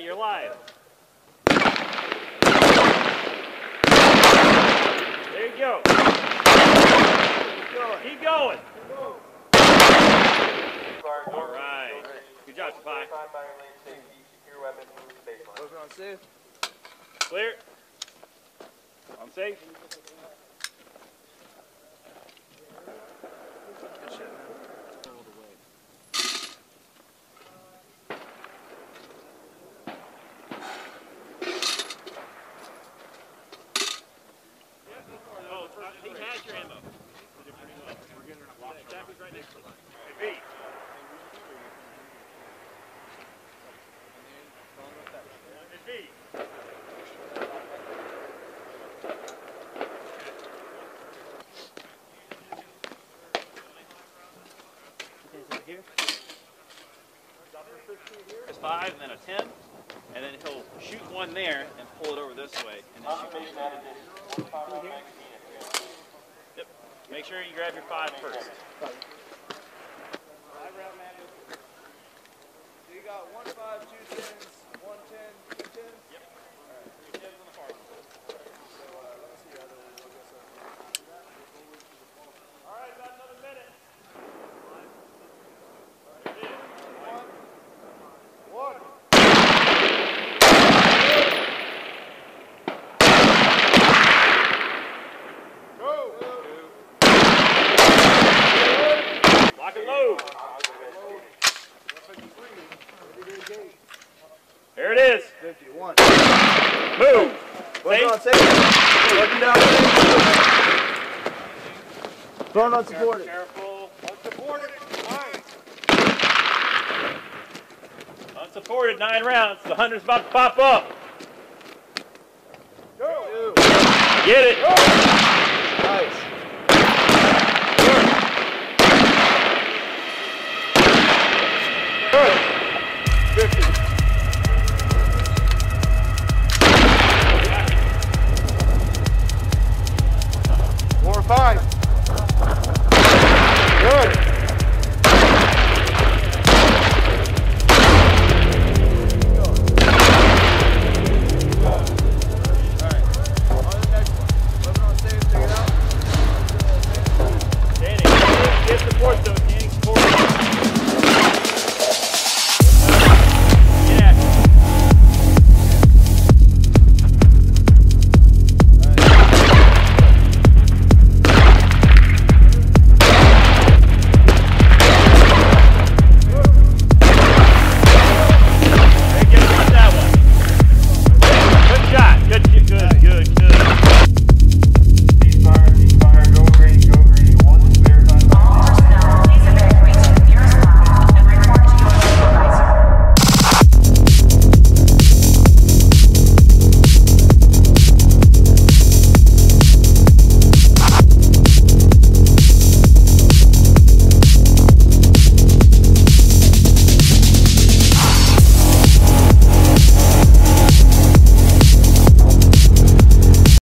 right, you're live. There you go. Keep going. Keep going. All right. Good job, Sapai. Clear. I'm safe. Five and then a ten, and then he'll shoot one there and pull it over this way, and then shoot. Yep. Make sure you grab your five first. So you got one five, two tens, one ten, two tens. Yep. Three tens on the far one. So uh, let's see how those look us up. All right, about another minute. One. Go. Lock and load. There it is. Fifty-one. Move. Open on Safe. safe. Working down. Throwing unsupported. Careful. Unsupported. Nine. Unsupported, nine rounds. The hunter's about to pop up. Go. Get it. Nice. Good.